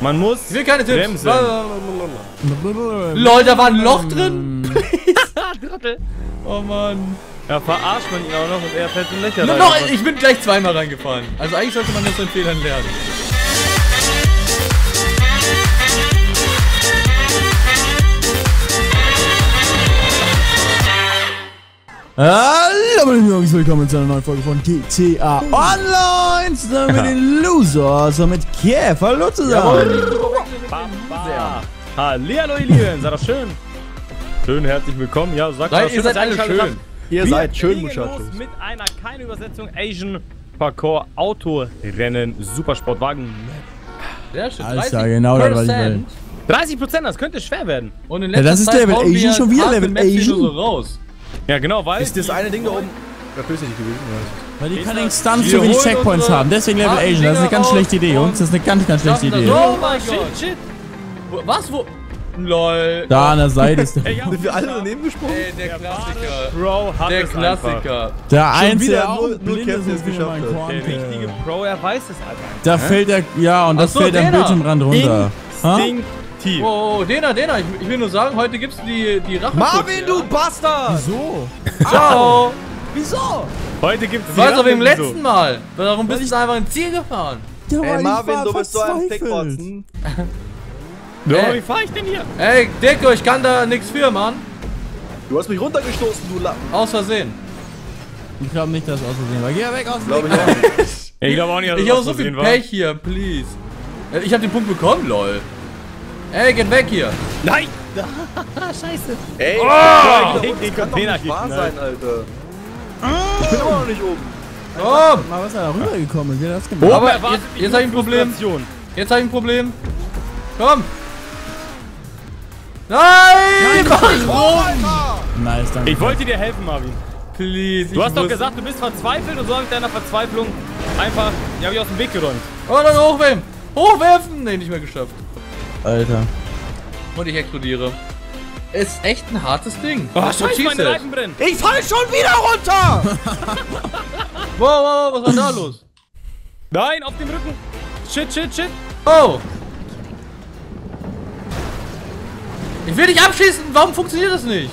Man muss. Ich will keine Tipps. Lol, da war ein Loch drin. Oh Mann. Ja, verarscht man ihn auch noch und er fällt in Löcher No, rein. noch, ich bin gleich zweimal reingefahren. Also eigentlich sollte man aus seinen Fehlern lernen. Hallo meine Jungs, willkommen zu einer neuen Folge von GTA Online zusammen mit den Losers und mit Kiev. Hallo zusammen. Hallihallo, ihr Lieben. Seid doch schön. Schön, herzlich willkommen. Ja, sagt Nein, mal, ihr seid alle schön. Ihr Wir seid schön, Muchachos. mit einer, keine Übersetzung, Asian Parkour Autorennen Supersportwagen. Ja, stimmt. Alter, genau das, was ich will. 30 Prozent, das könnte schwer werden. Und in Ja, letzter das ist Zeit Level Asian, schon wieder Level Asian. so raus. Ja, genau, weil. Ist das eine Ding da oben? Ja, bösartig gewesen. Weil die das- Stunts Wir so wenig Checkpoints haben, deswegen Level Asian. Das ist eine ganz schlechte Idee, Jungs. Das ist eine ganz, ganz schlechte Idee. das. Oh Oh mein shit, Gott. shit. Wo- Was? Wo? Lol. Da an der Seite ist der, Ey, ja, Sind wir alle daneben gesprungen? Ey, der Klassiker. Bro hat Der es einfach. Klassiker. der einzige, wieder der auch nur- nur blind Kev, ist, der geschafft. Der Korn. richtige Pro, er weiß es einfach. Da fällt er, ja, und da Ach so, fällt der der da. Bildschirmrand runter. Ha? Instinktiv. Oh, oh, Dena, Dena, ich, ich will nur sagen, heute gibt's die, die Rache. Marvin, du Bastard! Wieso? Ciao. Wieso? Heute gibt's Du warst doch im Rache- letzten Mal. Warum bist du einfach ins Ziel gefahren? Ja, Ey, ich Marvin, war du bist so ein verzweifelt. Fickbotzen. So, Ey. wie fahr ich denn hier? Ey, Deko, ich kann da nichts für, Mann. Du hast mich runtergestoßen, du Lappen. Aus Versehen. Ich glaube nicht, dass es aus Versehen war. Geh weg aus Weg. ich auch nicht. Ich glaube auch nicht, dass Ich das habe so viel versehen war. Pech hier, please. Äh, Ich hab den Punkt bekommen, lol. Ey, geht weg hier. Nein! Ey, Oh, oh, gegen den kann Container nicht wahr sein, Alter. Ich bin immer noch nicht oben. Komm. Mal was er da rübergekommen hat das gemacht? Aber jetzt- jetzt hab ich ein Problem. Jetzt hab ich ein Problem. Komm. Nein! Warum? Nice, danke. Ich wollte dir helfen, Marvin. Please. Du hast doch gesagt, du bist verzweifelt und so habe ich deiner Verzweiflung einfach, die habe ich aus dem Weg geräumt. Oh, dann hochwerfen. Hochwerfen. Nee, nicht mehr geschafft. Alter. Und ich explodiere. Ist echt ein hartes Ding. Oh, What scheiße, meine. Reifen brennen. Ich fall schon wieder runter! Wow, wow, was war da los? Nein, auf dem Rücken. Shit, shit, shit. Oh. Ich will dich abschießen. Warum funktioniert das nicht?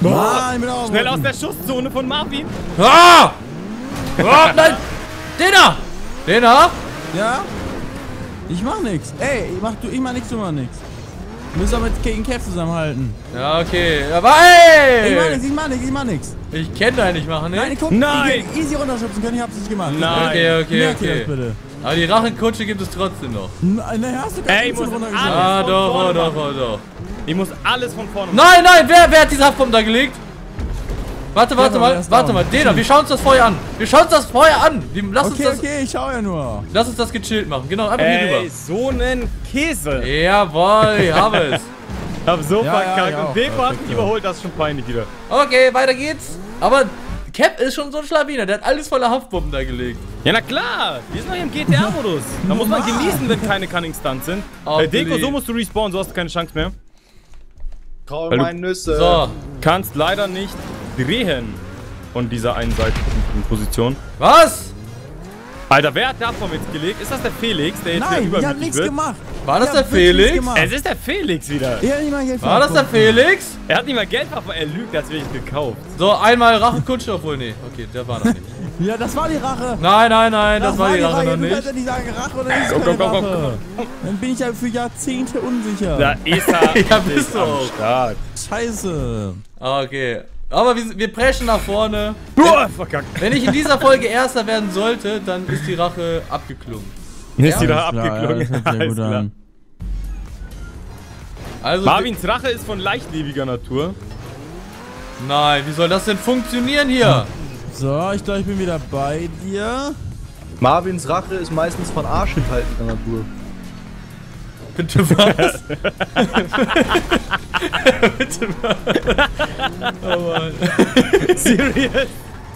Mann, ich bin auch Schnell aus der Schusszone von Marvin. Ah! Oh, nein! Dena! Dena? Ja? Ich mach nix. Ey, ich mach, du, ich mach nix, du mach nix. Wir müssen aber mit gegen Kev zusammenhalten. Ja, okay. Aber Ich mach ey! nix, ich mach nix, ich mach nix. Ich kenn deinen nicht machen, Nein, ne? guck, Nein. ich hätte easy runterschubsen können, ich hab's nicht gemacht. Nein. Okay, okay, Merkt ihr okay. das bitte? Aber die Rachenkutsche gibt es trotzdem noch. Nein, nein, hast du gar Ey, nicht alles- Ah, doch, oh, doch, machen. oh, doch. Ich muss alles von vorne Nein, nein, wer, wer hat diese Haftbombe da gelegt? Warte, warte mal, warte down. mal. Dena, wir schauen uns das vorher an. Wir schauen uns das vorher an. Die, lass, Okay, uns das, okay, ich schau ja nur. lass uns das gechillt machen. Genau, einfach hier Ey, rüber. so nen Käse. Jawohl, ich habe es. Ich hab so Ja, verkackt ja, und Deko hat mich überholt, das ist schon peinlich wieder. Okay, weiter geht's. Aber Cap ist schon so ein Schlawiner. Der hat alles voller Haftbomben da gelegt. Ja, na klar, wir sind noch hier im GTA-Modus. Da muss man genießen, wenn keine Cunning Stunts sind. Oh, äh, Deko, so musst du respawnen, so hast du keine Chance mehr. Trau meine Nüsse. So, Kannst leider nicht drehen von dieser einseitigen Position. was? Alter, wer hat davon jetzt gelegt? Ist das der Felix, der jetzt Nein, ich hab nichts wird? gemacht. War das Ich der wirklich Felix? Es ist der Felix wieder. Ich hab nicht mal Geld War das der Felix? Er hat nicht mal Geld verbracht, er lügt, als wäre ich gekauft. So, einmal Rachenkutsche, obwohl, nee. Okay, der war noch nicht. Ja, das war die Rache. Nein, nein, nein, das, war die Rache noch Du kannst nicht. ja nicht sagen Rache oder nicht Komm, keine komm, komm, Rache. Dann bin ich ja für Jahrzehnte unsicher. Da ist er. Ja, bist du am auch. Start. Scheiße. Okay. Aber wir, wir preschen nach vorne. Boah, verkackt. Wenn ich in dieser Folge Erster werden sollte, dann ist die Rache abgeklungen. Ist die da Alles klar, ja, abgeklungen? ja. Also, Marvins Rache ist von leichtlebiger Natur. nein, wie soll das denn funktionieren hier? So, ich glaube, ich bin wieder bei dir. Marvins Rache ist meistens von arschenthaltener Natur. Bitte was? Bitte was? Oh Mann. Serious?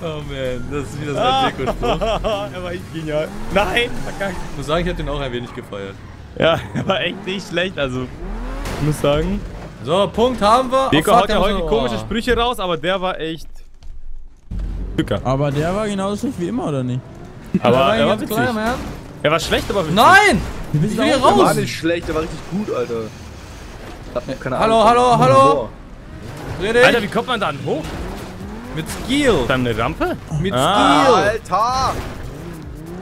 Oh man, das ist wieder so ein Deko-Spruch. er war echt genial. Nein, verkackt. Ich muss sagen, ich habe den auch ein wenig gefeiert. Ja, er war echt nicht schlecht, also. Ich muss sagen. So, Punkt haben wir. Deko Oh, haut ja heute muss- komische oh. Sprüche raus, aber der war echt. Stücker. Aber der war genauso schlecht wie immer, oder nicht? Aber war er war witzig. kleiner, man. Er war schlecht, aber witzig. Nein! Wir Ich sind will hier auch- Der war raus. nicht schlecht, der war richtig gut, Alter. Hab noch keine Hallo, Ahnung. hallo, hallo. Dreh Alter, wie kommt man dann hoch? Mit Skill. Dann eine Rampe? Mit Ah. Skill. Alter!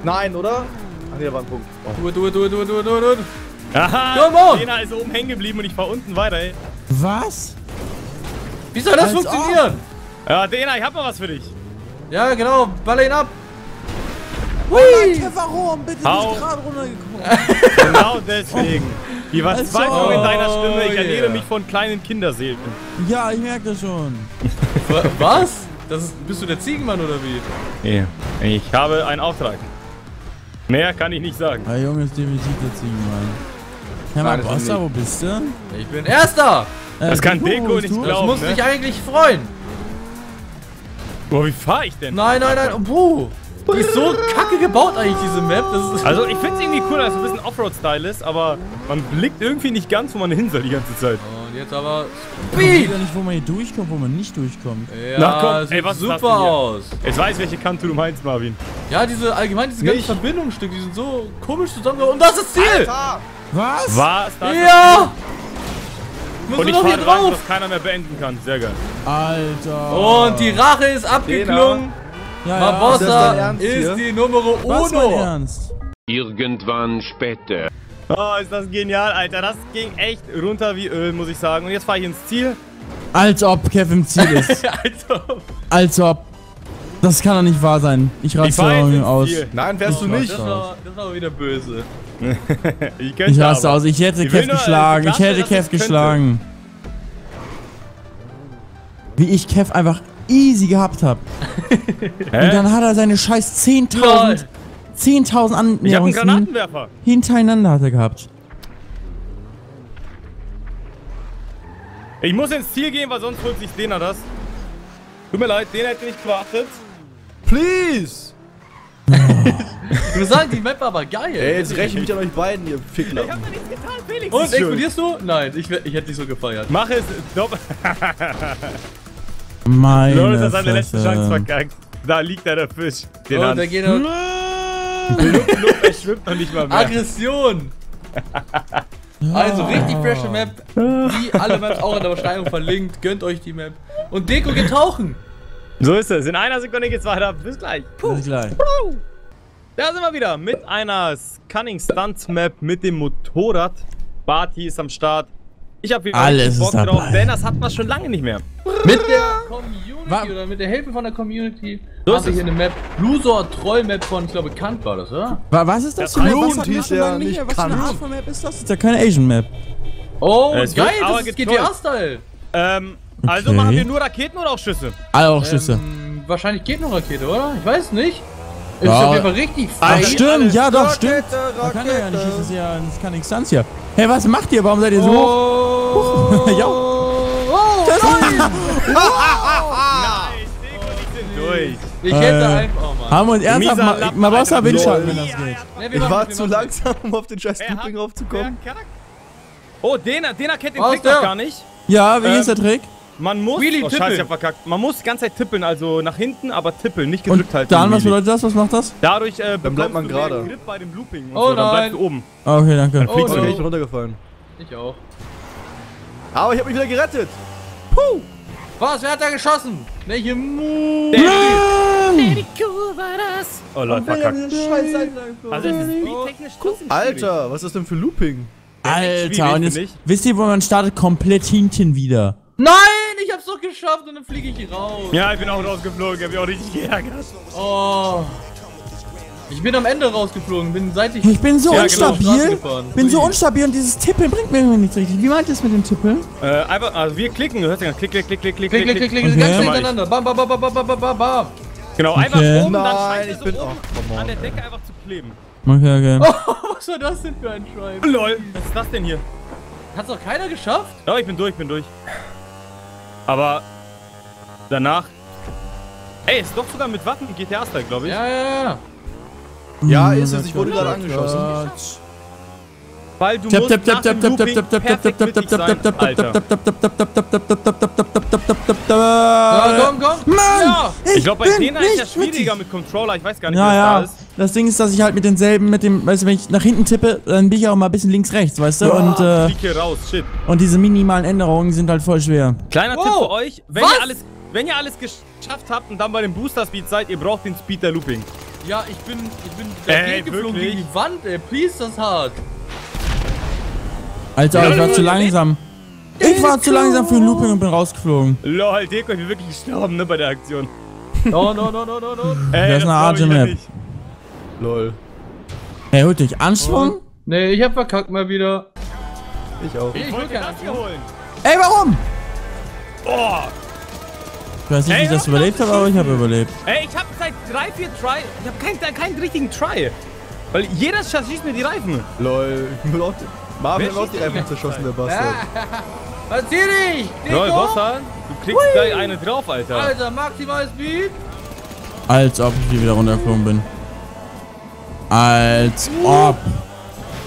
Nein, oder? Ach nee, da war ein Punkt. Oh. Du, du, du, du, du, du, du. Aha, Come on. Dena ist oben hängen geblieben und ich fahr unten weiter, ey. Was? Wie soll das Als funktionieren? Ja, Dena, ich hab mal was für dich. Ja, genau. Baller ihn ab. Alter, warum? Bitte Hau. nicht gerade runtergekommen. Genau deswegen. Die Also. Verzweiflung in deiner Stimme, ich Oh, ernähre yeah. mich von kleinen Kinderseelen. Ja, ich merke das schon. Wa- Was? Das ist, bist du der Ziegenmann oder wie? Ja. Ich habe einen Auftrag. Mehr kann ich nicht sagen. Der Junge ist definitiv der Ziegenmann. Mal, Nein, Bossa, wo bist du? Ich bin Erster. Äh, Das kann Deko nicht du? glauben. Das muss ne? dich eigentlich freuen. Boah, wie fahr ich denn? Nein, nein, nein. Puh. Die ist so kacke gebaut eigentlich, diese Map. Das ist Also ich find's irgendwie cool, dass es ein bisschen Offroad-Style ist, aber man blickt irgendwie nicht ganz, wo man hin soll die ganze Zeit. Und jetzt aber Ich weiß Speed. ja nicht, wo man hier durchkommt, wo man nicht durchkommt. Ja, Na komm, sieht ey, was super aus. Ich weiß, welche Kante du meinst, Marvin. Ja, diese allgemein diese ganzen. Verbindungsstücke, die sind so komisch zusammengebaut. Und das ist das Ziel. Alter! Was? Was? Das Ja. Müssen Und ich fahre rein, drauf. dass keiner mehr beenden kann. Sehr geil. Alter. Und die Rache ist abgeklungen. Ja, Ist Barbossa Ernst ist hier? die mein uno. Ernst? Irgendwann später. Oh, ist das genial, Alter. Das ging echt runter wie Öl, muss ich sagen. Und jetzt fahre ich ins Ziel. Als ob Kev im Ziel ist. Also, Als ob. Das kann doch nicht wahr sein. Ich Ich raste aus. Ziel. Nein, fährst du Ich nicht. das war, das war wieder böse. Ich Ich raste aber. aus. Ich hätte Ich Kev nur, geschlagen. Ich klasse, hätte Kev geschlagen. Wie ich Kev einfach easy gehabt habe. Und dann hat er seine scheiß Lol. 10.000 10.000 Ich habe einen Annäherungen Granatenwerfer. hintereinander hat er gehabt. Ich muss ins Ziel gehen, weil sonst holt sich Dena das. Tut mir leid, den hätte nicht gewartet. Please! Ich muss sagen, die Map war aber geil. Ey, jetzt rechne ich mich an euch beiden, ihr Ich Ficklappen. hab da nichts getan, Felix. Und explodierst du? Nein, ich, ich hätte dich so gefeiert. Mach es. Dopp Meine Lol, ist seine letzte. Chance verkackt. Da liegt er, der Fisch. Den Und an. da geht er. Lup, lup, er schwimmt noch nicht mal mehr. Aggression. Also richtig frische Map. Wie alle Maps auch in der Beschreibung verlinkt. Gönnt euch die Map. Und Deko geht tauchen. So ist es. In einer Sekunde geht's weiter. Bis gleich. Bis gleich. Da sind wir wieder mit einer Cunning Stunt Map mit dem Motorrad. Barty ist am Start. Ich habe wieder Alles Bock ist drauf, dabei. denn das hat man schon lange nicht mehr. Mit der Community Wa- oder mit der Hilfe von der Community So ist habe ich es. hier eine Map. Blusor Troll Map von, ich glaube, Kant war das, oder? Wa- Was ist das für eine Blut was hieß ja nicht? Was für eine. Art von Map ist das? Das ist ja keine Asian Map. Oh, Es wird geil, das ist. GTA-Style. Ähm, also Okay. machen wir nur Raketen oder auch Schüsse? Alle auch Schüsse. Ähm, wahrscheinlich geht noch Rakete, oder? Ich weiß nicht. Ist Ja. auf jeden Fall richtig Ach, fake. stimmt, ja doch, Rakete, stimmt. Man kann ja nicht, das ist ja das ist keine Instanz hier. Hey, was macht ihr? Warum seid ihr so hoch? Oh, Ja. oh, Nice, Deko, die sind durch. Ich hätte Äh, einfach, oh Mann. Haben wir uns ernsthaft mal, Wasser Alter. windschalten, wenn das geht. Wir Ich war zu langsam, um auf den scheiß Looping raufzukommen. Oh, Dena, Dena kennt den Trick der? noch gar nicht. Ja, wie Ähm, ist der Trick? Man muss. Wheelie oh, scheiße, ich hab verkackt. Man muss die ganze Zeit tippeln, also nach hinten, aber tippeln, nicht Und gedrückt halten. dann, was bedeutet das? Was macht das? Dadurch äh, bekommst bleibt man du gerade. Grip bei dem Looping und Oh so, dann nein. bleibst du oben. Ah, Okay, danke. Oh, Okay, no. ich bin runtergefallen. Ich auch. Aber ich hab mich wieder gerettet. Was? Wer hat da geschossen? Welche Mu? Oh Leute, verkackt. Also ist speedtechnisch trotzdem schwierig. Alter, was ist das denn für Looping? Alter, und jetzt, wisst ihr, wo man startet? Komplett hinten wieder. Nein, ich hab's doch geschafft und dann fliege ich raus. Ja, ich bin auch rausgeflogen, hab mich auch richtig geärgert. Oh. Ich bin am Ende rausgeflogen, bin seitlich. Ich bin so genau, unstabil. bin so unstabil und dieses Tippeln bringt mir irgendwie nichts richtig. Wie meint ihr es mit dem Tippeln? Äh, einfach, also wir klicken, du hörst ja, klick, klick, klick, klick, klick, Klick, klick, klick, klick, Okay. ganz Guck mal, hintereinander. Bam, bam, bam, bam, bam, bam, bam, bam. Genau, einfach Okay. oben, dann Nein, scheint ich es bin- oben ach, come on, an der ey. Decke einfach zu kleben. Okay, okay. Was war das denn für ein Schwein? Lol, was ist das denn hier? Hat's doch keiner geschafft? Ja, ich bin durch, ich bin durch. Aber danach... Ey, ist doch sogar mit Waffen GTA-Style, glaube ich. Ja, ja, ja. Ja, Hm, ist es. Ich wurde gerade angeschossen. Weil du musst nach dem Looping perfekt mittig sein, Alter. Komm, komm. Mann, ich glaube, bei denen ist das schwieriger mit Controller. Ich weiß gar nicht, ja, wie das ja. da ist. Das Ding ist, dass ich halt mit denselben, mit dem, weißt du, wenn ich nach hinten tippe, dann biege ich auch mal ein bisschen links, rechts, weißt du? und, äh, ich raus, shit. Und diese minimalen Änderungen sind halt voll schwer. Kleiner Tipp für euch, wenn ihr alles wenn ihr alles geschafft habt und dann bei dem Booster Speed seid, ihr braucht den Speed der Looping. Ja, ich bin, ich bin dagegen geflogen gegen die Wand, ey. Please, das hart. Alter, ich war zu langsam. Ich war zu langsam für ein Looping und bin rausgeflogen. Lol, Deko, ich bin wirklich gestorben, ne, bei der Aktion. No, no, no, no, no, no. Ey, Das ist eine Arge-Map. nicht. Lol. Hey, holt dich Anschwung? Nee, ich hab verkackt mal wieder. Ich auch. Ich Ich wollte das hier holen. Ey, warum? Oh, Ich weiß nicht, wie ich das überlebt habe, aber ich habe überlebt. ey, ich hab seit drei, vier Try, ich hab keinen, keinen richtigen Try. Weil jeder schießt mir die Reifen. Lol. Ich auch- Marvin Wer hat auch die Reifen zerschossen, der Bastard. Verzieh dich! Lol, Deko! Bosshan, du kriegst gleich eine drauf, Alter. Alter, maximal Speed! Als ob ich hier wieder runtergeflogen bin. Als ob.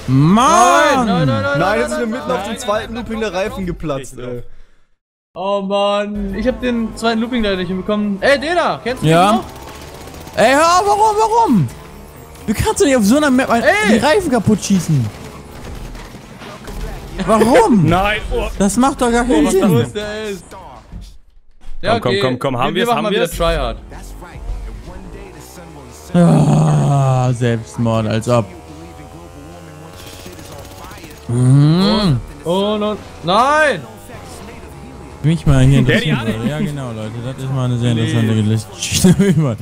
Mann! Nein, nein, nein, nein, Nein, jetzt sind wir mitten nein, auf dem zweiten nein, Looping der Reifen geplatzt, ey. Oh Mann, ich hab den zweiten Looping leider nicht hinbekommen. Ey, Dena, kennst du Ja. den noch? Ey, hör auf, warum, warum? Du kannst doch nicht auf so einer Map die Reifen kaputt schießen. Warum? Nein, oh. Das macht doch gar keinen Was da Sinn. der ist. Ja, Komm, komm, komm, komm, haben wir, wir's, wir machen haben wieder wir's? Tryhard. Ah, Selbstmord, als ob. Mhm. Oh, no. Nein! Mich mal hier interessieren würde. Ja, genau, Leute. Das ist mal eine sehr interessante Geschichte.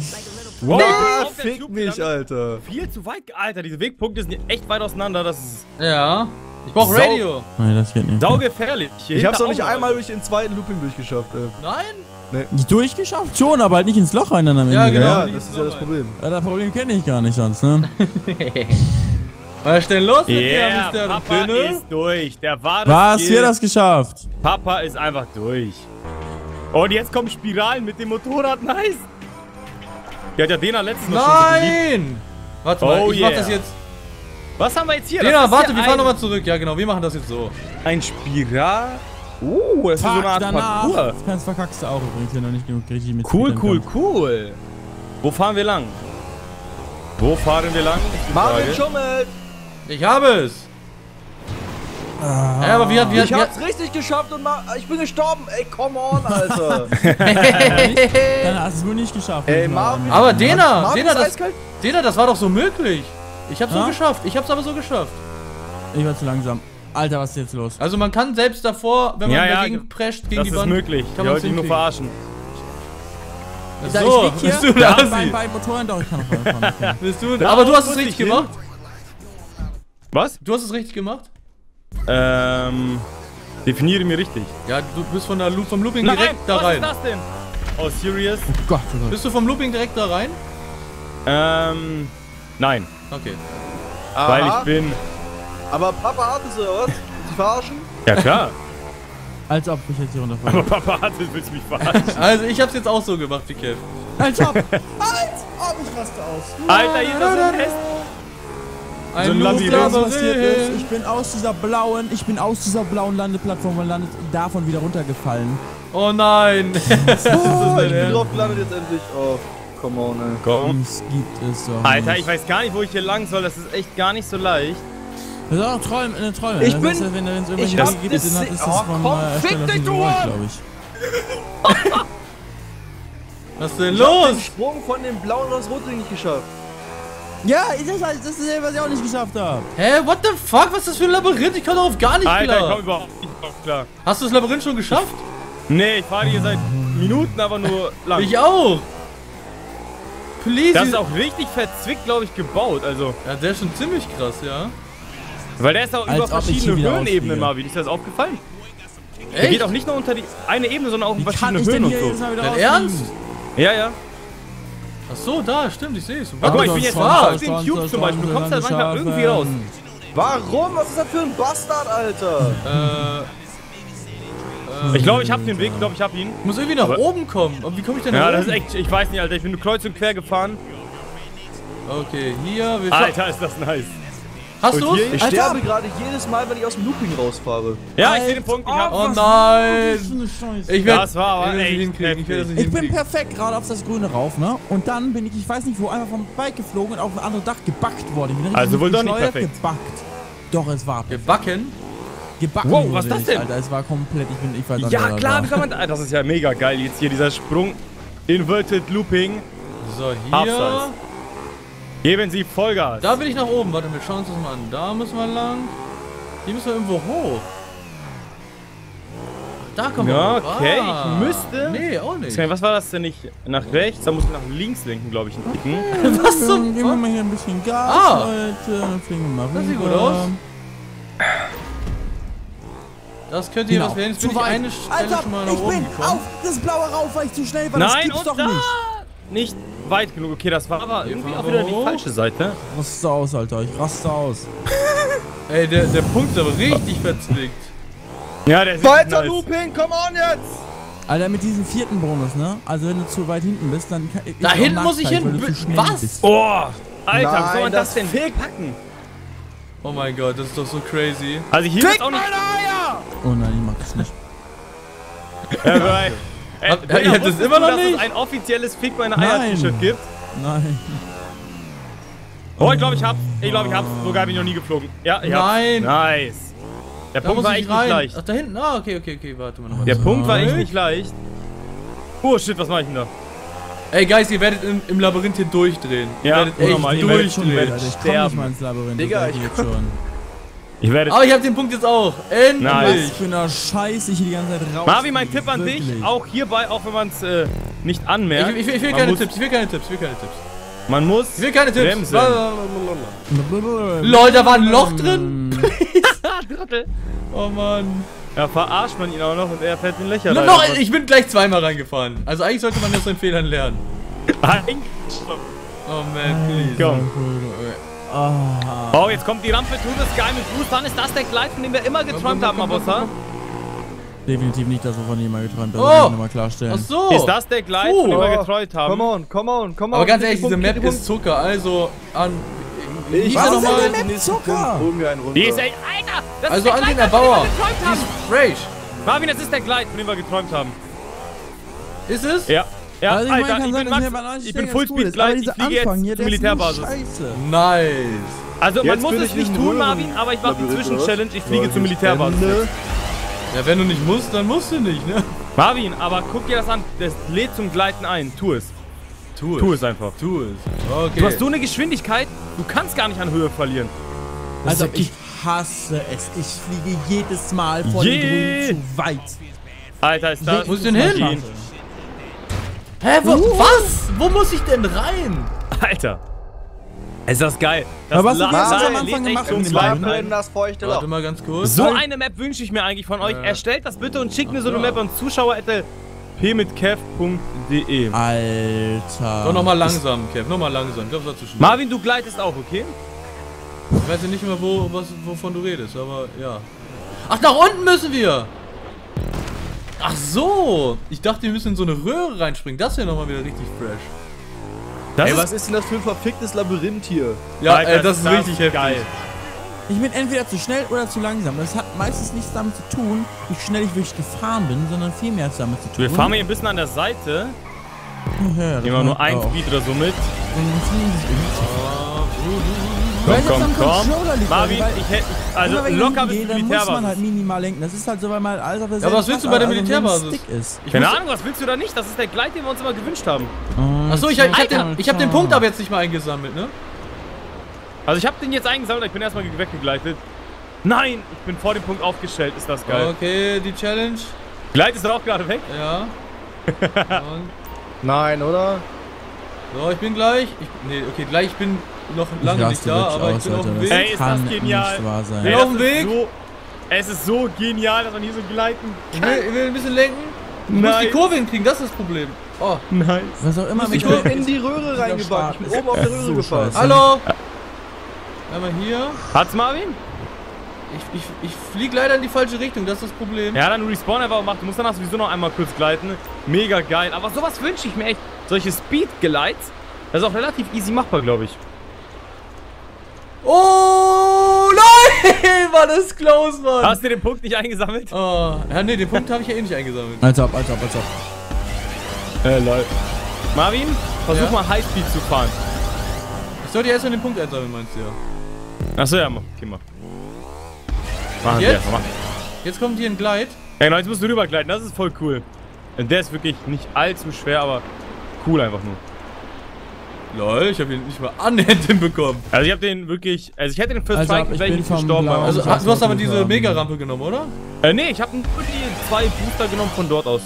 Wow, Ah, fick mich. Alter. Viel zu weit, Alter. Diese Wegpunkte sind echt weit auseinander. Das ist Ja. Ich brauch Sau- Radio. Nein, das geht nicht. saugefährlich. Hier Ich hab's noch nicht einmal durch den zweiten Looping durchgeschafft, ey. Nein? Durchgeschafft schon, aber halt nicht ins Loch rein dann am Ende. Ja, genau. Ja, das ist ja das Problem. Ja, das Problem kenne ich gar nicht sonst, ne? Was ist denn los mit dir, Yeah, Mr. Papa Dünne? ist durch. Der war Was? Hier das geschafft? Papa ist einfach durch. Und jetzt kommen Spiralen mit dem Motorrad. Nice. Der hat ja schon so geliebt. Nein! Warte mal, Oh ich mach yeah. das jetzt. Was haben wir jetzt hier? Dena, warte, hier wir fahren nochmal zurück. Ja, genau, wir machen das jetzt so. Ein Spiral. Uh, das ist so eine Art Parcours. Das verkackst du auch übrigens, wenn du nicht genug richtig mit Cool, cool, cool. Wo fahren wir lang? Wo fahren wir lang? Marvin schummelt! Ich habe es! Ah. Ja, aber wie hat, wie hat, Ich hat, hab's richtig geschafft und ma ich bin gestorben! Ey, come on, Alter! Dann hast du es wohl nicht geschafft. Ey. Marvin. Aber Dena, Dena, das? Dena, das war doch so möglich. Ich hab's so Ja? geschafft. Ich hab's aber so geschafft. Ich war zu langsam. Alter, was ist jetzt los? Also man kann selbst davor, wenn man Ja, ja, dagegen prescht, gegen Das die ist Wand. möglich. kann Ich man's wollte ihn nur verarschen. Da, So, ich bist du ja, Nazi? bei, bei Motoren, doch, ich kann noch fahren. Bist du, Da aber du hast es richtig gemacht. Was? Du hast es richtig gemacht. Ähm. Definiere mir richtig. Ja, du bist von der Loop, vom Looping direkt da was rein. ist das denn? Oh, serious? Oh Gott, oh Gott. Bist du vom Looping direkt da rein? Ähm. Nein, Okay. weil Aha. ich bin. Aber Papa hatten sie, oder was? Sie verarschen? Ja, klar. Als ob ich jetzt hier Aber runterfalle. Papa hat es, willst du mich verarschen? Also ich hab's jetzt auch so gemacht wie Kev. Als ob! Als ob ich raste aus. Alter, hier ist ein Nest. Ein So ein Labyrinth. Was passiert ist, Labyrinth. ich bin aus dieser blauen, ich bin aus dieser blauen Landeplattform und davon wieder runtergefallen. Oh nein. Oh, ich bin drauf gelandet jetzt endlich. Oh, Komm. Das gibt es doch Alter, nicht. ich weiß gar nicht, wo ich hier lang soll. Das ist echt gar nicht so leicht. Das ist auch Träume, eine Träume. Ich das bin- Ist, ja, wenn es ich irgendwelche hab Dinge gibt, das dann hat- ist das Oh, von komm, äh, fick Ersteller dich, von glaube ich. Was ist denn Ich hab den los? Sprung von dem blauen aufs rote nicht geschafft. Ja, ist das, halt, das ist das, was ich auch nicht geschafft habe. Hä, what the fuck? Was ist das für ein Labyrinth? Ich komme darauf gar nicht Alter, ich komm klar. überhaupt nicht drauf klar. Hast du das Labyrinth schon geschafft? Nee, ich fahre hier seit Minuten, aber nur lang. Ich auch. Please. das ist auch richtig verzwickt, glaube ich, gebaut. Also, ja, der ist schon ziemlich krass, ja. weil der ist auch Als über verschiedene wieder Höhenebenen, ausfliege. Marvin. Ist dir das aufgefallen? Der Echt? geht auch nicht nur unter die eine Ebene, sondern auch kann verschiedene denn Höhen und so. Mal wieder? Ernst? Ja, ja. Ach so, da, stimmt, ich sehe es. guck mal, ich bin jetzt auf den Cube zum Beispiel. Du kommst da manchmal irgendwie raus. Warum? Was ist das für ein Bastard, Alter? Äh, Ich glaube, ich habe den Weg. Ich glaube, ich habe ihn. ich muss irgendwie nach Aber- oben kommen. Aber wie komme ich denn Ja, nach das ist oben? echt. Ich weiß nicht, Alter. Ich bin nur kreuz und quer gefahren. Okay, hier. Wir Alter, ist das nice. Hast du? Ich Alter. sterbe gerade jedes Mal, wenn ich aus dem Looping rausfahre. Ja, ich sehe den Punkt. Ich hab, Oh was nein. ist das für eine Scheiße? Ich werde Das war aber ich werd das echt nicht hinkriegen. Ich werde das nicht Ich bin hinkriegen. perfekt gerade auf das Grüne rauf, ne? Und dann bin ich, ich weiß nicht wo, einfach vom Bike geflogen und auf ein anderes Dach gebackt worden. Ich bin richtig Also wohl doch nicht perfekt. Gebackt. Doch, es war perfekt. Gebacken? Gebacken. Wow, was ist das denn? Alter, es war komplett, ich bin, ich auch ja, klar, wie kann man da, Das ist ja mega geil. Jetzt hier dieser Sprung. Inverted Looping. So, hier. Geben Sie Vollgas. Da will ich nach oben. Warte, wir schauen uns das mal an. Da müssen wir lang. Hier müssen wir irgendwo hoch. Ach, da kommen wir Ja, hoch. okay, Ah. ich müsste- Nee, auch nicht. Was war das denn nicht? Nach rechts? Da muss ich nach links lenken, glaube ich, einen Ticken. Was da. zum... Geben wir mal hier ein bisschen Gas, Ah. Leute. Dann fliegen wir mal Das sieht rüber. gut aus. Das könnte hier Genau. was werden. Jetzt Zu bin ich weit. eine Stelle Alter, schon mal nach ich oben bin gekommen. auf das blaue rauf, weil ich zu schnell war. Das Nein, gibt's und doch da! nicht. Nicht weit genug. Okay, das war aber irgendwie auch wieder die falsche Seite. Raste aus, Alter. Ich raste aus. Ey, der, der Punkt ist aber richtig verzwickt. Ja, der sieht Weiter nice. Looping, come on jetzt! Alter, mit diesem vierten Bonus, ne? Also wenn du zu weit hinten bist, dann kann ist Da hinten muss ich hin. zu Was? bist. Oh, Alter, Nein, wie soll man das, das denn packen? Oh mein Gott, das ist doch so crazy. Also hier ist auch nicht... Oh nein, ich mach das nicht. Äh, weil- äh, Habt- Peter, ihr das immer du, noch dass nicht? es ein offizielles Fick meine. Eier-T-Shirt gibt? Nein. Oh, ich glaube, ich hab's. Ich glaube, ich hab's. Sogar habe ich noch nie geflogen. Ja, ich hab's. Nein. Nice. Der Da Punkt muss war ich echt nicht rein. leicht. Ach, da hinten? Ah, okay, okay, okay, warte mal nochmal. Der Punkt war echt nicht leicht. Oh shit, was mache ich denn da? Ey, Guys, ihr werdet im, im Labyrinth hier durchdrehen. Ihr Ja, werdet unnormal, echt ihr werdet schon durchdrehen. Ich komm nicht sterben. mal ins Labyrinth. Digga, ich- jetzt schon. Ich werde. Aber ich hab den Punkt jetzt auch. Endlich. Nice. Was für eine Scheiße ich hier die ganze Zeit raus. Marvin, mein Tipp an dich, auch hierbei, auch wenn man es äh, nicht Ich, anmerkt. ich, ich will man keine muss, Tipps, ich will keine Tipps, ich will keine Tipps. Man muss. Ich will keine Tipps. Bremsen. Lol, da war ein Loch drin. Oh Mann. Ja, verarscht man ihn auch noch und er fällt in Löcher No, rein. noch, ich bin gleich zweimal reingefahren. Also eigentlich sollte man aus seinen Fehlern lernen. Eigentlich- Oh man, please. Komm. Ah. Oh, jetzt kommt die Rampe to the sky mit Boost. Dann ist das der Gleit, von dem wir immer geträumt haben, Mabossa. Definitiv nicht das, wovon ich mal geträumt habe. Oh. Das ich nochmal klarstellen. Ach so. Ist das der Gleit, von dem wir Oh, geträumt haben? Come on, come on, come on. Aber ganz ehrlich, diese Map ist Zucker. Also an. Ich Was er ist nochmal? denn Map Zucker? Punkt, holen wir einen runter. Die ist ey, Alter! Das Also ist der an den Gleit, von dem Erbauer. wir geträumt Die ist fresh. Marvin, das ist der Gleit, von dem wir geträumt haben. Ist es? Ja. Ja, Also ich Alter, kann ich sein, bin, Max, ich bin Fullspeed Gleit, ich fliege Anfang jetzt hier, zur Militärbasis. Scheiße. Nice. Also man Jetzt muss bin es ich nicht tun, Marvin, aber ich mache die Zwischenchallenge, ich fliege Ja, zur Militärbasis. Ja, wenn du nicht musst, dann musst du nicht, ne? Marvin, aber guck dir das an, das lädt zum Gleiten ein, tu es. Tu es. Tu es einfach. Tu es. Okay. Du hast so eine Geschwindigkeit, du kannst gar nicht an Höhe verlieren. Also ich hasse es. Ich fliege jedes Mal vor Je- den Grün zu weit. Alter, ist das... Wo ist denn hin? Hä, wo, was? Wo muss ich denn rein? Alter. Ist das geil. Das Aber was jetzt La- am Anfang gemacht ein. in das feuchte. Warte mal ganz kurz. So eine Map wünsche ich mir eigentlich von euch. Äh. Erstellt das bitte und schickt mir so eine ja. Map an zuschauer.pmitkev.de. Alter. Doch nochmal langsam, Kev. Nochmal langsam. Ich glaube, das war zu schnell. Marvin, du gleitest auch, okay? Ich weiß ja nicht mehr, wo, was, wovon du redest, aber ja. Ach, nach unten müssen wir! Ach so! Ich dachte, wir müssen in so eine Röhre reinspringen. Das wäre nochmal wieder richtig fresh. Das Ey, was ist denn das für ein verficktes Labyrinth hier? Ja, Alter, ey, das ist richtig heftig. geil. Ich bin entweder zu schnell oder zu langsam. Das hat meistens nichts damit zu tun, wie schnell ich wirklich gefahren bin, sondern vielmehr damit zu tun. Wir fahren hier ein bisschen an der Seite. Ja, ja, das Nehmen wir nur ein. Speed oder so mit. Und ziehen sich irgendwie. Komm, komm, komm. Marvin, ich hätte. Also ich locker bis zur dann muss man halt Militärbasis. minimal lenken. Das ist halt so, weil man alles auf der Ja, aber was willst du bei der also Militärbasis? Ich Keine Ahnung, was willst du da nicht? Das ist der Gleit, den wir uns immer gewünscht haben. Achso, ich, ich, hab den, Alter. ich hab den Punkt aber jetzt nicht mal eingesammelt, ne? Also ich habe den jetzt eingesammelt, ich bin erstmal weggegleitet. Nein, ich bin vor dem Punkt aufgestellt, ist das geil. Okay, die Challenge. Gleit ist doch auch gerade weg. Ja. Und, Nein, oder? so, ich bin gleich. Ich, nee, okay, gleich. Ich bin noch Ich lange nicht da, aber ich aus, bin auf dem Alter. Weg. Ey, ist kann das genial. nicht wahr sein. Bin auf dem Weg. So, es ist so genial, dass man hier so gleiten Ich will, ich will ein bisschen lenken. Ich muss die. Kurve hinkriegen, das ist das Problem. Oh, Nice. Was auch immer ich Ich bin will- in die Röhre reingebackt. Ich bin oben auf der Röhre So gefahren. scheiße. hallo. Einmal hier. Hat's Marvin? Ich, ich, ich fliege leider in die falsche Richtung, das ist das Problem. Ja, dann respawn einfach und mach. Du musst danach sowieso noch einmal kurz gleiten. Mega geil. Aber sowas wünsche ich mir echt. Solche Speed-Geleits. Das ist auch relativ easy machbar, glaube ich. das ist close, Mann. Hast du den Punkt nicht eingesammelt? Oh, ja, nee, den Punkt habe ich ja eh nicht eingesammelt. Als ob, als ob, als ob. Äh, lol. Marvin, versuch Ja? mal Highspeed zu fahren. Ich sollte erstmal den Punkt einsammeln, meinst du ja. Achso, ja, mach. Okay, mach. Machen wir mach. Jetzt kommt hier ein Glide. Ja, genau, jetzt musst du rübergleiten, das ist voll cool. Der ist wirklich nicht allzu schwer, aber cool einfach nur. Lol, ich habe ihn nicht mal annähernd hinbekommen. Also ich hab den wirklich, also ich hätte den First Also, Strike, ich wäre ich gestorben. Also, hab du hast aber diese. Mega-Rampe genommen, oder? Äh, nee, ich habe nur die zwei Booster genommen von dort aus.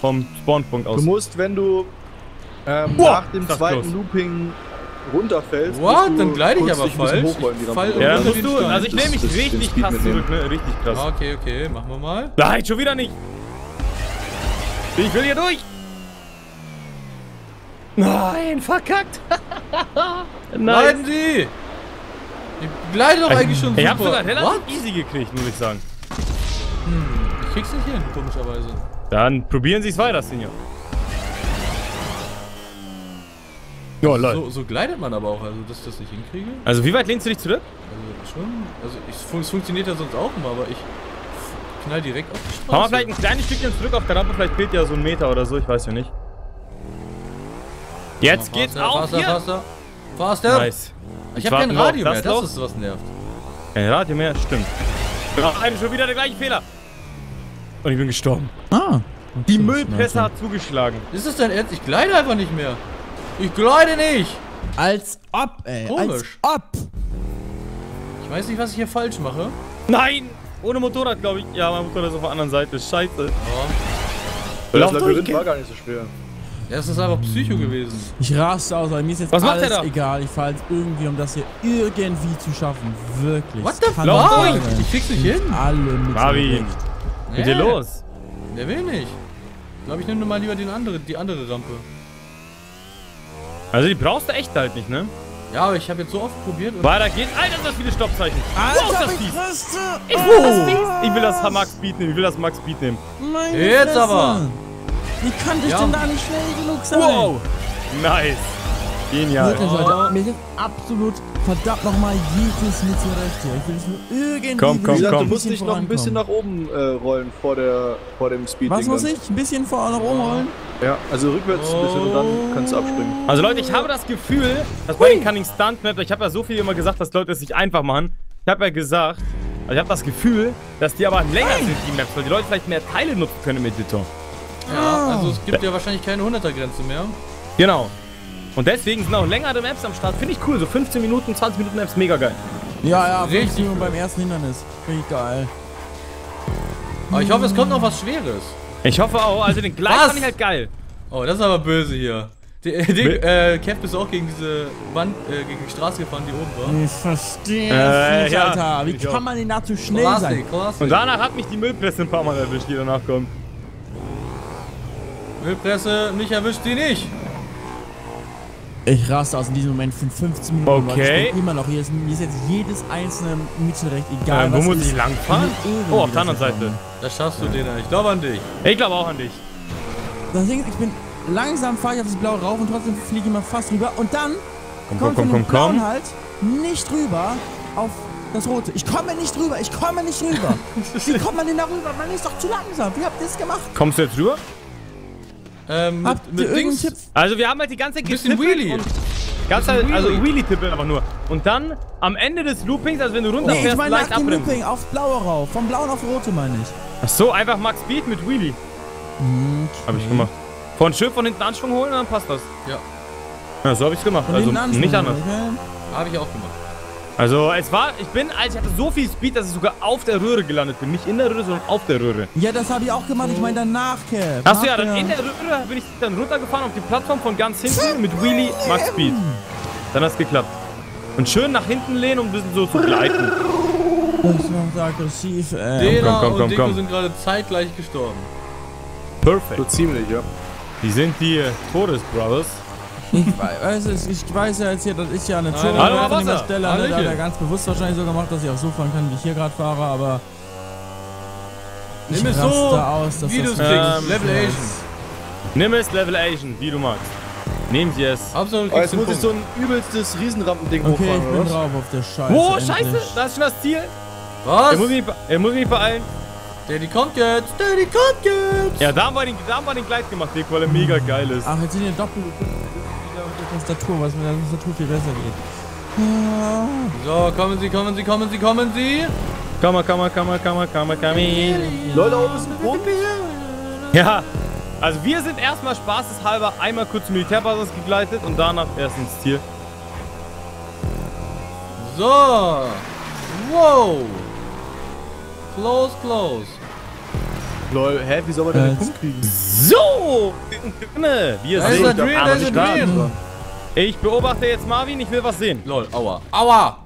Vom Spawnpunkt aus. Du musst, wenn du ähm, Boah, nach dem zweiten close. Looping runterfällst, What? musst du Dann gleite ich aber falsch. Ich fall ja, musst du, Stein. also ich nehme mich richtig krass zurück, ne? Richtig krass. Ah, okay, okay, machen wir mal. Nein, schon wieder nicht. Ich will hier durch. Nein, verkackt. Nein. Leiden Sie! Ich gleite doch eigentlich schon Ich super. hab sogar relativ easy gekriegt, muss ich sagen. Ich krieg's nicht hin, komischerweise. Dann probieren Sie es weiter, Senior. Ja, lol. So, so gleitet man aber auch, also dass ich das nicht hinkriege. Also wie weit lehnst du dich zurück? Also schon. Also ich, es fun- es funktioniert ja sonst auch immer, aber ich knall direkt auf die Straße. Fahr mal vielleicht ein kleines Stückchen zurück auf der Rampe, vielleicht fehlt ja so ein Meter oder so, ich weiß ja nicht. Jetzt geht's faster, auf faster, hier. Faster, faster. Nice. Ich Jetzt hab kein Radio mehr, das das Loch. ist was nervt. Kein Radio mehr, stimmt. Nein, schon wieder der gleiche Fehler. Und ich bin gestorben. Ah. Die Müllpresse das hat zugeschlagen. Ist das dein Ernst? Ich gleite einfach nicht mehr. Ich gleite nicht. Als ob, ey. Komisch. Als ob. Ich weiß nicht, was ich hier falsch mache. Nein! Ohne Motorrad, glaube ich. Ja, mein Motorrad ist auf der anderen Seite. Scheiße. Oh. Das Labyrinth durch, war gar nicht so schwer. Ja, es ist einfach Psycho gewesen. Ich raste aus, weil mir ist jetzt Was macht alles egal. Ich fahre jetzt irgendwie, um das hier irgendwie zu schaffen. Wirklich. What the sein. Ich krieg's nicht hin. Alle mit Marvin, mit dir Nee, los? Der will nicht. Ich glaube, ich nehme mal lieber den andere, die andere Rampe. Also die brauchst du echt halt nicht, ne? Ja, aber ich habe jetzt so oft probiert und Weiter geht's. Alter, sind das viele Stoppzeichen. wow, ist Alter, das ich fies. raste. Ich will das. Ich will das Max Speed nehmen. Ich will das Max Speed nehmen. Meine Jetzt Fresse. aber. Wie kann ich Ja. denn da nicht schnell genug sein? Wow. Nice. Genial. Wirklich, Oh. Leute. Mir ist absolut verdammt nochmal jedes Mittelrecht hier. Ich will es nur irgendwie... Komm, komm, gesagt, komm. du musst dich noch ein bisschen nach oben äh, rollen vor, der, vor dem speed Was muss ich? Ein bisschen vor nach oben rollen? Ja, also rückwärts ein bisschen und dann kannst du abspringen. Also Leute, ich habe das Gefühl, dass bei den Cunning Stunt Map, ich habe ja so viel immer gesagt, dass Leute es sich einfach machen. Ich habe ja gesagt, also ich habe das Gefühl, dass die aber länger sind, die Maps, weil die Leute vielleicht mehr Teile nutzen können im Editor. Ja, also es gibt ja wahrscheinlich keine 100er-Grenze mehr. Genau. Und deswegen sind auch längere Maps am Start. Finde ich cool. So 15 Minuten, 20 Minuten Maps, mega geil. Ja, ja, Richtig richtig. Nur beim ersten Hindernis. Richtig geil. Aber ich hoffe, es kommt noch was Schweres. Ich hoffe auch. Also den Glide Was? fand ich halt geil. Oh, das ist aber böse hier. Den, den, äh, Kev, bist du auch gegen diese Wand, äh, gegen die Straße gefahren, die oben war? Ich verstehe Äh, es nicht, ja. Alter. Wie Ich kann man denn da zu schnell sein? Klassik, Klassik. Und danach hat mich die Müllpresse ein paar Mal erwischt, die danach kommt. Müllpresse, mich erwischt die nicht. Ich raste aus in diesem Moment von 15 Minuten. Okay. Ich bin immer noch hier. Ist, mir ist jetzt jedes einzelne Mittelrecht egal. Ähm, wo was muss ist. ich lang fahren? Ich will irgendwie Oh, auf der anderen Seite. Das schaffst du, Dena. Ich glaube an dich. Ich glaube auch an dich. Das Ding ist, ich bin langsam, fahre ich auf das Blaue rauf und trotzdem fliege ich immer fast rüber. Und dann Komm, kommt komm, komm, komm, komm. Halt nicht rüber auf das Rote. Ich komme nicht rüber. Ich komme nicht rüber. Wie kommt man denn da rüber? Man ist doch zu langsam. Wie habt ihr das gemacht? Kommst du jetzt rüber? Ähm, Habt mit, ihr mit Dings. Tipp? Also wir haben halt die ganze Zeit Bisschen Wheelie. und ganz Bisschen halt, also Wheelie. Tippeln einfach nur. Und dann am Ende des Loopings, also wenn du Nee, ich runterfährst, meine nach leicht dem abbremsen. Looping aufs Blaue rauf. Vom Blauen auf Rote meine ich. Ach so, einfach Max Speed mit Wheelie. Hm, Hab ich gemacht. Von schön von hinten Anschwung holen, dann passt das. Ja. Ja, so habe ich's gemacht. Von Also nicht anders. okay? Habe ich auch gemacht. Also es war, ich bin, also ich hatte so viel Speed, dass ich sogar auf der Röhre gelandet bin. Nicht in der Röhre, sondern auf der Röhre. Ja, das habe ich auch gemacht. Ich meine danach, Kev. Achso, ja, dann in der Röhre bin ich dann runtergefahren auf die Plattform von ganz hinten mit Wheelie Max Speed. Dann hat's geklappt. Und schön nach hinten lehnen, um ein bisschen so zu gleiten. Das macht aggressiv, ey. Dena komm, komm, und Deko komm. sind gerade zeitgleich gestorben. Perfekt. So ziemlich, ja. Die sind die äh, Todesbrothers. Ich weiß, es, ich weiß ja jetzt hier, das ist ja eine Hallo, Zone Hallo, an der Wasser. Stelle. Ne? Da hat er ganz bewusst wahrscheinlich so gemacht, dass ich auch so fahren kann, wie ich hier gerade fahre, aber. Nimm ich es so, aus, dass wie du das es Ähm, kriegst. Level. Asian. Nimm es Level Asian, wie du magst. Nehmen Sie es. Du Aber jetzt muss ich Punkt. so ein übelstes Riesenrampending Okay, hochfahren, ich oder bin drauf auf der Scheiße. Oh, endlich. scheiße, das ist schon das Ziel. Was? Er muss mich, er muss mich beeilen. Daddy kommt jetzt. Daddy kommt jetzt. Ja, da haben wir den, da haben wir den Gleit gemacht, Dick, weil er mega geil ist. Ach, jetzt sind hier doppelt mit der Tastatur, was mit der Tastatur viel besser geht. So, kommen Sie, kommen Sie, kommen Sie, kommen Sie. Komm mal, komm mal, komm mal, komm mal, komm mal, komm mal. Leute, oben ist ein Punkt. Ja, also wir sind erstmal spaßeshalber einmal kurz zur Militärbasis gegleitet und danach erst ins Ziel. So. Wow. Close, close. Lol, hä, wie soll man denn den Äh, Punkt kriegen? So! Wir ist drin, da ist er drin. Ich beobachte jetzt Marvin, ich will was sehen. Lol, aua. Aua.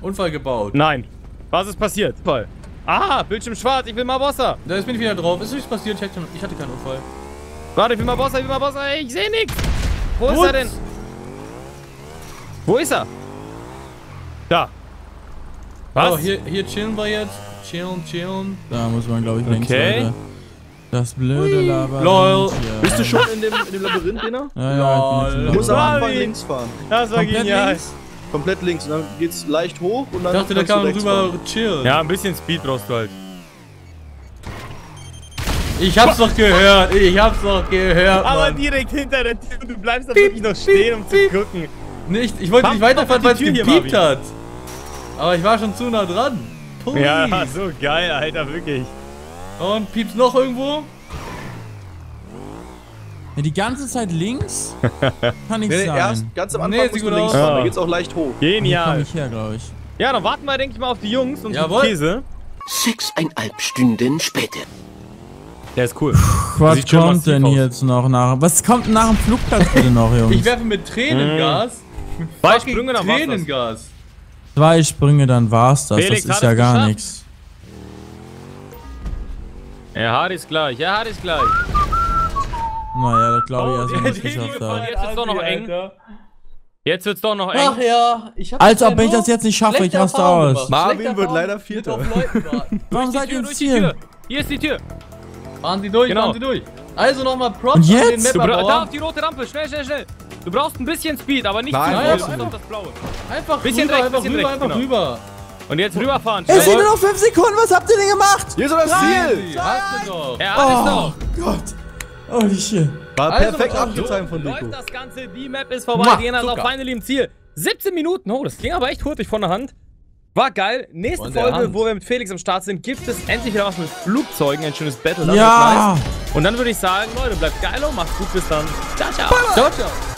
Unfall gebaut. Nein. Was ist passiert? Voll. Ah, Bildschirm schwarz, ich will mal Bossa. Da ist bin ich wieder drauf. Ist nichts passiert. Ich hatte, ich hatte keinen Unfall. Warte, ich will mal Bossa, ich will mal Bossa. Ey, ich sehe nichts. Wo ist Gut. er denn? Wo ist er? Da. Was? So, hier, hier chillen wir jetzt. Chillen, chillen. Da muss man, glaube ich, links Okay. weiter. Das blöde Laber. Lol. Bist du schon in dem, in dem Labyrinth, Dina? Ja, ja, Du musst am. Anfang links fahren. das war Komplett genial. links? Komplett links. Und dann geht's leicht hoch und dann Ich dachte, da kann man drüber fahren. chillen. Ja, ein bisschen Speed brauchst du halt. Ich hab's doch gehört. Ich hab's doch gehört, Aber Mann. direkt hinter der Tür und du bleibst da wirklich noch stehen, um zu gucken. Nicht, ich wollte nicht weiterfahren, weil es die Tür hier, gepiept hat. Aber ich war schon zu nah dran. Pui. Ja, so geil, Alter, wirklich. Und piept's noch irgendwo? Ja, die ganze Zeit links? Kann nicht Nee, nee, sein. erst ganz am Nee, Anfang sieht musst du links aus. fahren. Ja. Da geht's auch leicht hoch. Genial. ich her, glaube ich. Ja, dann warten wir, denke ich mal, auf die Jungs und Jawohl. den Käse. Sechseinhalb Stunden später. Der ist cool. Was Sieht schon kommt denn aus. jetzt noch nach? Was kommt nach dem Flugplatz bitte noch, Jungs? Ich werfe mit Tränengas. Mit Zwei fucking Sprünge, das. Tränengas. Zwei Sprünge, dann war's das. Felix das ist ja gar nichts. Er hat es gleich, er hat es gleich. Naja, das glaube ich erst, wenn wir es die geschafft haben. Jetzt wird's doch noch eng. Jetzt wird's doch noch Ach eng. ja, ich hab Als ob ich das jetzt nicht schaffe, ich raste aus. Marvin wird leider Vierter. Warum seid die ihr Tür. Ziel? Hier ist die Tür. Fahren Sie durch, Genau. fahren Sie durch. Also nochmal Props Und an den jetzt? Bra- da auf die rote Rampe, schnell, schnell, schnell. Du brauchst ein bisschen Speed, aber nicht Nein, zu viel. Auf das Blaue. Einfach Bisschen rüber, rechts, einfach bisschen rüber, rechts, einfach genau. rüber. Und jetzt rüberfahren. Es sind nur noch 5 Sekunden, was habt ihr denn gemacht? Hier ist doch das Ziel! Sie, Hast du doch. Er hat es doch. Gott. Holy shit. War Also, perfekt so abgetimt von Läuft Nico. das Ganze, die Map ist vorbei, Jena ist auch Zucker. finally im Ziel. 17 Minuten, oh, das ging aber echt hurtig von der Hand. War geil. Nächste Von Folge, Hand. wo wir mit Felix am Start sind, gibt es endlich wieder was mit Flugzeugen, ein schönes Battle. Das Ja. nice. Und dann würde ich sagen, Leute, bleibt geil und macht's gut, bis dann. Ciao, ciao. Ciao, ciao.